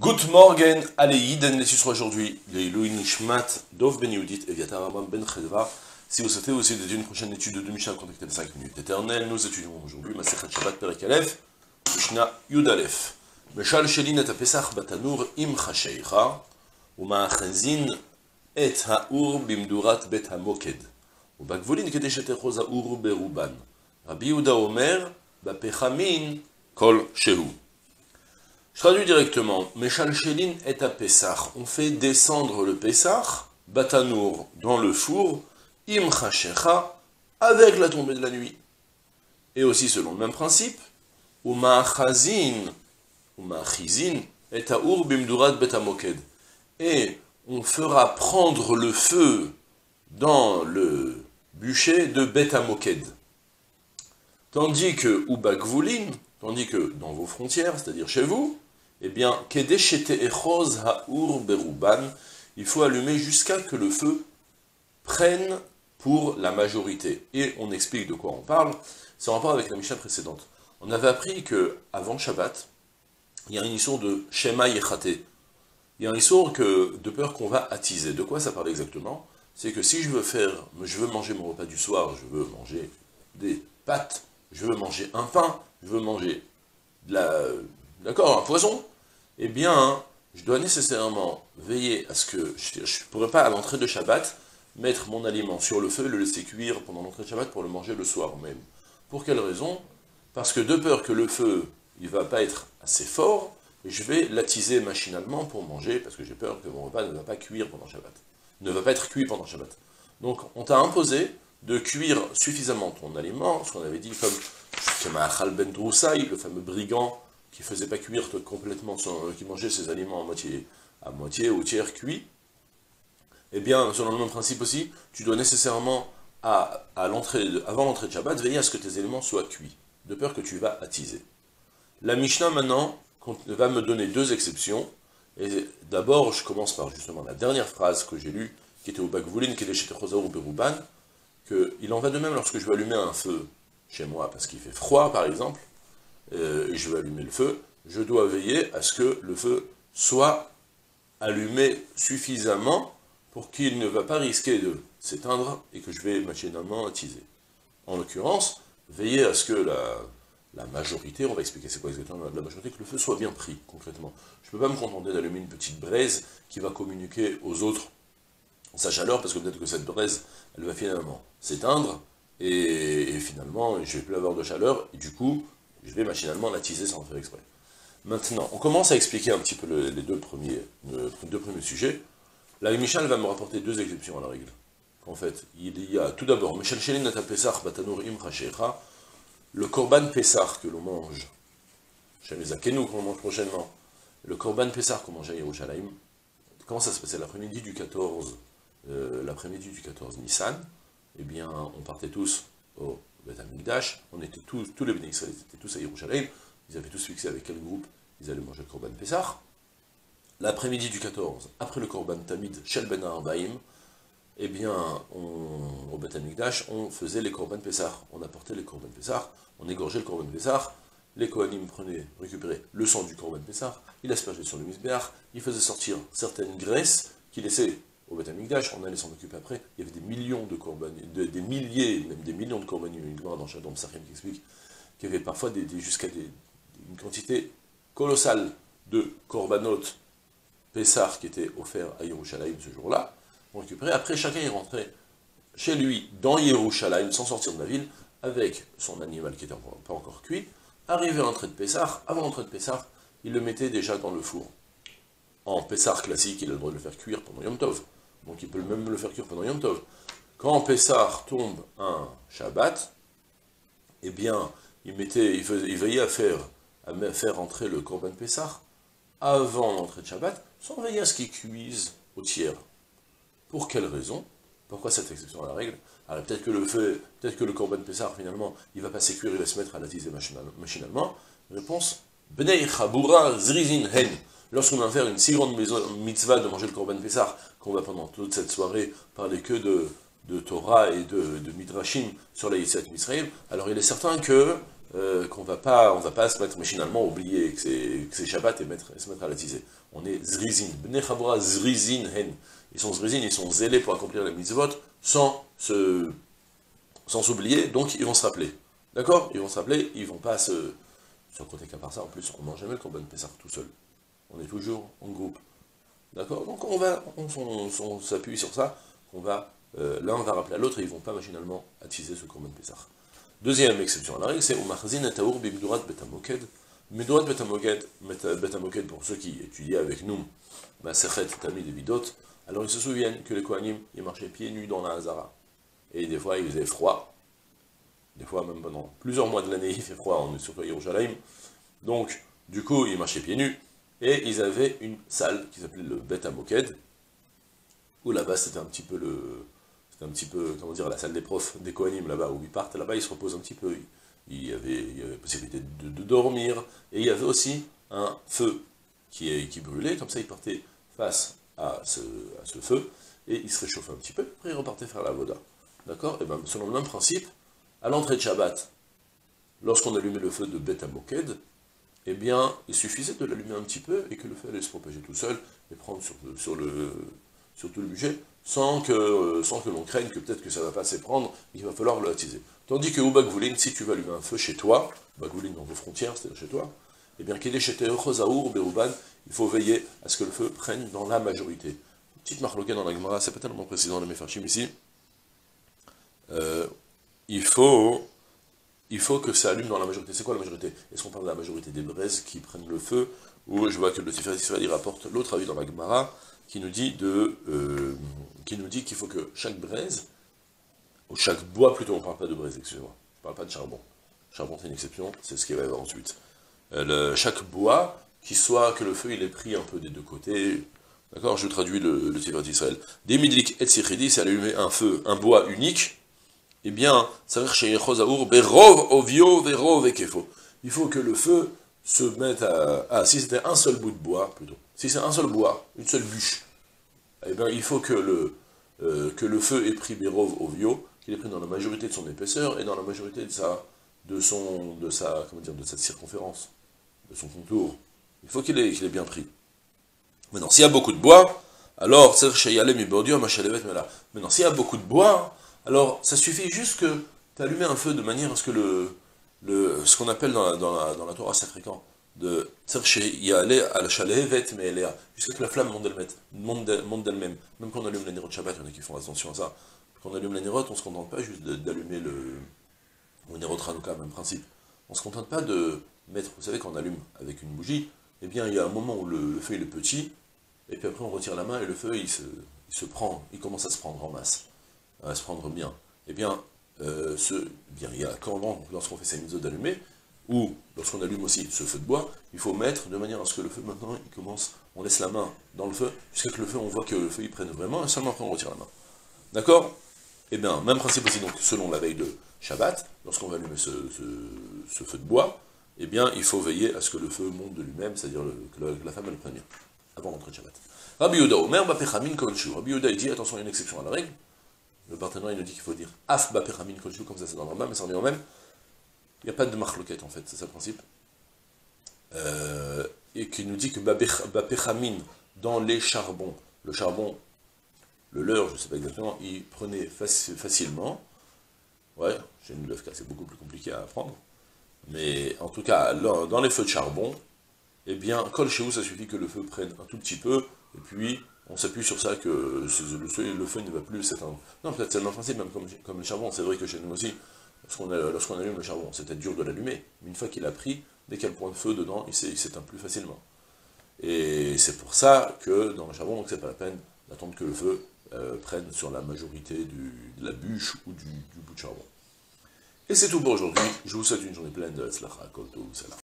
Good morning, allez, Yiden, les sera aujourd'hui, les Louis Nishmat, Dov Ben Yudit, Eviatar Abraham Ben Chedva. Si vous souhaitez aussi d'étudier une prochaine étude de Mishnah, contactez les 5 minutes éternelles. Nous étudions aujourd'hui Masechet Shabbat Perek Aleph, Mishnah Yud Aleph. Meshal Shelin et Pesach Batanur im Chasheicha, ומאחזין את האור במדורת בית המוקד, ובגבולין כדי שתאחוז האור ברובן. רבי יהודה אומר, בפחמין כל שהוא. Je traduis directement. Meshalchelin est à Pessah. On fait descendre le Pessah, Batanour, dans le four, Im avec la tombée de la nuit. Et aussi selon le même principe, Umachazin, Umachizin, est à Ur bimdurat betamoked. Et on fera prendre le feu dans le bûcher de betamoked. Tandis que Ubagvulin, tandis que dans vos frontières, c'est-à-dire chez vous, eh bien, il faut allumer jusqu'à que le feu prenne pour la majorité. Et on explique de quoi on parle. C'est en rapport avec la Mishnah précédente. On avait appris que avant Shabbat, il y a une histoire de Shema Yechate. Il y a une histoire que, de peur qu'on va attiser. De quoi ça parle exactement? C'est que si je veux faire, je veux manger mon repas du soir, je veux manger des pâtes, je veux manger un pain, je veux manger de la, d'accord, un poison, eh bien, je dois nécessairement veiller à ce que, je ne pourrais pas à l'entrée de Shabbat, mettre mon aliment sur le feu et le laisser cuire pendant l'entrée de Shabbat pour le manger le soir même. Pour quelle raison? Parce que de peur que le feu, il va pas être assez fort, je vais l'attiser machinalement pour manger, parce que j'ai peur que mon repas ne va pas cuire pendant Shabbat. Ne va pas être cuit pendant Shabbat. Donc, on t'a imposé de cuire suffisamment ton aliment, ce qu'on avait dit comme Ben le fameux brigand qui faisait pas cuire complètement, son, qui mangeait ses aliments à moitié, à moitié ou tiers cuit, eh bien, selon le même principe aussi, tu dois nécessairement, à, à l'entrée, avant l'entrée de Shabbat, veiller à ce que tes éléments soient cuits, de peur que tu vas attiser. La Mishnah, maintenant, va me donner deux exceptions, et d'abord, je commence par justement la dernière phrase que j'ai lue, qui était au Bagvoulin, qui est chez ou Berouban, qu'il en va de même lorsque je vais allumer un feu chez moi, parce qu'il fait froid, par exemple, euh, et je vais allumer le feu, je dois veiller à ce que le feu soit allumé suffisamment pour qu'il ne va pas risquer de s'éteindre et que je vais machinalement attiser. En l'occurrence, veiller à ce que la, majorité, on va expliquer c'est quoi exactement la majorité, que le feu soit bien pris, concrètement. Je ne peux pas me contenter d'allumer une petite braise qui va communiquer aux autres sa chaleur, parce que peut-être que cette braise, elle va finalement s'éteindre, et, finalement, je ne vais plus avoir de chaleur, et du coup, je vais machinalement l'attiser sans faire exprès. Maintenant, on commence à expliquer un petit peu les deux premiers, deux premiers sujets. La Michel va me rapporter deux exceptions à la règle. En fait, il y a tout d'abord, Michel Shelin Pesach Batanur le Korban Pesach que l'on mange, chez les Akenu qu'on mange prochainement, le Korban Pesach qu'on mange à Yerushalayim, comment ça se passait l'après-midi du 14, euh, l'après-midi du 14 Nissan Eh bien, on partait tous au on était tous, tous les bénéficiaires étaient tous à Yerushalayim, ils avaient tous fixé avec quel groupe? Ils allaient manger le Korban Pessah. L'après-midi du 14, après le Korban Tamid, Shel Ben Arbaim, eh bien, au Beth on faisait les Korban Pessah, on apportait les Korban Pessah, on égorgeait le Korban Pessah, les Kohanim prenaient, récupéraient le sang du Korban Pessah, ils l'aspergeaient sur le Misbeach, ils faisaient sortir certaines graisses qui laissaient au Beth on allait s'en occuper après, il y avait des millions de corbanis, des milliers, même des millions de corbanis, uniquement dans Shadom Sachem qui explique qu'il y avait parfois des, jusqu'à une quantité colossale de korbanot Pessar qui étaient offerts à Yerushalayim ce jour-là, on récupérait, après chacun y rentrait chez lui, dans Yerushalayim, sans sortir de la ville, avec son animal qui n'était pas encore cuit, arrivé à l'entrée de Pessar, avant l'entrée de Pessar, il le mettait déjà dans le four. En Pessar classique, il a le droit de le faire cuire pendant Yom Tov donc il peut même le faire cuire pendant Yom Tov. Quand Pessah tombe un Shabbat, eh bien, il, mettait, il, veillait à faire, entrer le Korban Pessah avant l'entrée de Shabbat, sans veiller à ce qu'il cuise au tiers. Pour quelle raison? Pourquoi cette exception à la règle? Alors peut-être que le feu, peut-être que le Korban Pessah, finalement, il va passer cuire, il va se mettre à l'attiser machinalement. Réponse, Bnei Chabura Zrizin Hen. Lorsqu'on va faire une si grande mitzvah de manger le Korban Pessah, qu'on va pendant toute cette soirée parler que de, Torah et de, Midrashim sur la Yitzhak Misraël, alors il est certain euh, qu'on va pas, on va pas se mettre machinalement, oublier que c'est Shabbat et, se mettre à l'attiser. On est zrizin. Bnei zrizin hen. Ils sont zrizin, ils sont zélés pour accomplir les mitzvot sans sans s'oublier, donc ils vont se rappeler. D'accord? Ils vont se rappeler, ils vont pas se, sur côté qu'à part ça, en plus, on mange jamais le Korban Pessah tout seul. On est toujours en groupe. D'accord? Donc on va, on, s'appuie sur ça, va, euh, l'un va rappeler à l'autre ils vont pas machinalement attiser ce Korban Pessah. Deuxième exception à la règle, c'est Umarzin et Taour bimdurat betamoked. Midurat betamoked, betamoked pour ceux qui étudiaient avec nous, Masechet Tamid et Vidot, alors ils se souviennent que les Kohanim, ils marchaient pieds nus dans la Hazara. Et des fois, il faisait froid. Des fois, même pendant plusieurs mois de l'année, il fait froid, on est sur Yerushalayim. Donc, du coup, ils marchaient pieds nus. Et ils avaient une salle qui s'appelait le Bet Amoked, où là-bas, c'était un petit peu le, un petit peu, comment dire, la salle des profs, des Kohanim là-bas, où ils partent. Là-bas, ils se reposent un petit peu. Il y avait, possibilité de, dormir, et il y avait aussi un feu qui, brûlait, comme ça ils partaient face à ce, feu, et ils se réchauffaient un petit peu, après ils repartaient faire la voda. D'accord? Et bien, selon le même principe, à l'entrée de Shabbat, lorsqu'on allumait le feu de Beth Amoked, eh bien, il suffisait de l'allumer un petit peu et que le feu allait se propager tout seul et prendre sur, tout le budget sans que, euh, sans que l'on craigne que peut-être que ça va pas s'éprendre, il va falloir le attiser. Tandis que Ubagvoulin, si tu vas allumer un feu chez toi, Bagvoulin dans vos frontières, c'est-à-dire chez toi, eh bien, qu'il est chez il faut veiller à ce que le feu prenne dans la majorité. Petite marloquette dans la Gemara, c'est pas tellement précis dans les Mefarchim ici. Euh, il faut il faut que ça allume dans la majorité. C'est quoi la majorité? Est-ce qu'on parle de la majorité des braises qui prennent le feu? Ou je vois que le Tiferet Israël rapporte l'autre avis dans la Gemara, qui nous dit de, euh, qui nous dit qu'il faut que chaque braise, ou chaque bois plutôt, on ne parle pas de braise, excusez-moi, je ne parle pas de charbon. Charbon c'est une exception, c'est ce qui va y avoir ensuite. Euh, chaque bois, qui soit que le feu il est pris un peu des deux côtés, d'accord, je traduis le, le Tiferet Israël. Des midlik et c'est allumer un feu, un bois unique, eh bien. Il faut que le feu se mette à... Ah, si c'était un seul bout de bois, plutôt. Si c'est un seul bois, une seule bûche, eh bien, il faut que le, euh, que le feu ait pris Berov, Ovio, qu'il ait pris dans la majorité de son épaisseur et dans la majorité de sa, de son, de sa, comment dire, de cette circonférence, de son contour. Il faut qu'il ait, ait bien pris. Maintenant, s'il y a beaucoup de bois, alors, Maintenant, s'il y a beaucoup de bois, alors, ça suffit juste que tu allumes un feu de manière à ce que le, le ce qu'on appelle dans la, dans la, dans la Torah, c'est fréquent, de y aller à la chalevet mais jusqu'à que la flamme monte d'elle-même. Même quand on allume la de Shabbat, il y en a qui font attention à ça. Quand on allume la Nérot, on ne se contente pas juste d'allumer le, le Nérot Hanouka, même principe. On ne se contente pas de mettre, vous savez, quand on allume avec une bougie, eh bien, il y a un moment où le, feu il est petit, et puis après on retire la main et le feu se, se prend, il commence à se prendre en masse à se prendre bien. Eh bien, euh, eh bien il y a quand lorsqu'on fait ces mitzvot d'allumer, ou lorsqu'on allume aussi ce feu de bois, il faut mettre de manière à ce que le feu maintenant, il commence, on laisse la main dans le feu, jusqu'à que le feu, on voit que le feu, il prenne vraiment, et seulement après on retire la main. D'accord? Eh bien, même principe aussi, donc, selon la veille de Shabbat, lorsqu'on va allumer ce, feu de bois, eh bien, il faut veiller à ce que le feu monte de lui-même, c'est-à-dire que, la femme, elle prenne bien, avant l'entrée de Shabbat. Rabbi Yehuda Omer. Rabbi Yehuda, il dit, attention, il y a une exception à la règle, le partenaire, il nous dit qu'il faut dire Af Baperamin Kolchou, comme ça c'est dans le mais ça est en même. Il n'y a pas de marloquette en fait, c'est ça le principe. Euh, et qui nous dit que Baperamin, dans les charbons, le charbon, le leur, je ne sais pas exactement, il prenait facilement. Ouais, j'ai une lèvre c'est beaucoup plus compliqué à apprendre. Mais en tout cas, dans les feux de charbon, eh bien, Kol chez vous, ça suffit que le feu prenne un tout petit peu, et puis on s'appuie sur ça que le, feu ne va plus s'éteindre. Non, peut-être c'est le même principe, même comme, le charbon. C'est vrai que chez nous aussi, lorsqu'on allume le charbon, c'était dur de l'allumer, mais une fois qu'il a pris, dès qu'il y a le point de feu dedans, il s'éteint plus facilement. Et c'est pour ça que dans le charbon, c'est pas la peine d'attendre que le feu euh, prenne sur la majorité de la bûche ou du, bout de charbon. Et c'est tout pour aujourd'hui. Je vous souhaite une journée pleine de Tzlacha, Kolto, Salam.